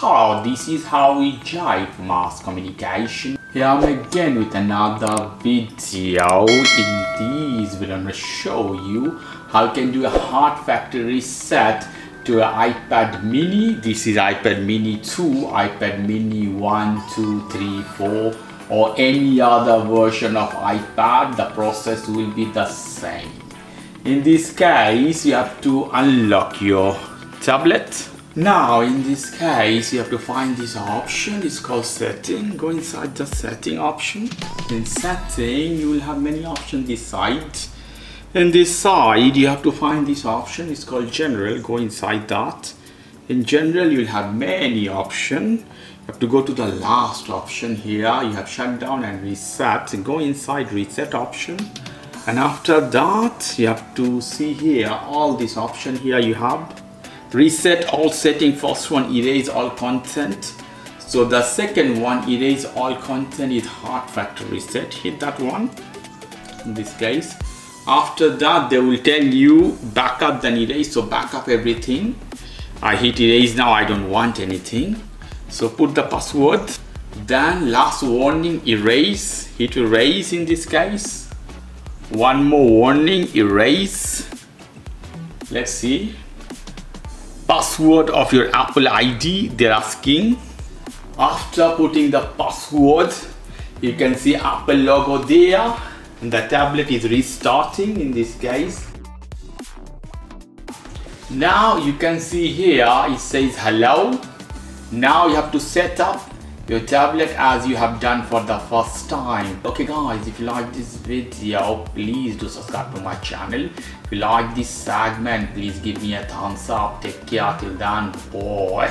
Hello, this is how we jive mass communication. Here I'm again with another video. In this video, I'm to show you how you can do a hard factory reset to an iPad mini. This is iPad mini 2, iPad mini 1, 2, 3, 4 or any other version of iPad. The process will be the same. In this case, you have to unlock your tablet now in this case you have to find this option. It's called setting. Go inside the setting option. In setting you will have many options. This side. In this side you have to find this option. It's called general. Go inside that. In general you'll have many options you have to go to the last option here. You have shutdown and reset. Go inside reset option. And after that you have to see here all this option here you have reset all setting first one erase all content. So the second one erase all content is hard factory reset. Hit that one. In this case. After that they will tell you backup then erase. So backup everything. I hit erase now I don't want anything. So put the password. Then last warning erase. Hit erase in this case. One more warning erase. Let's see password of your Apple ID they're asking after putting the password you can see Apple logo there. And the tablet is restarting in this case. Now you can see here it says hello. Now you have to set up your tablet as you have done for the first time. Okay guys if you like this video please do subscribe to my channel. If you like this segment please give me a thumbs up. Take care. Till then boy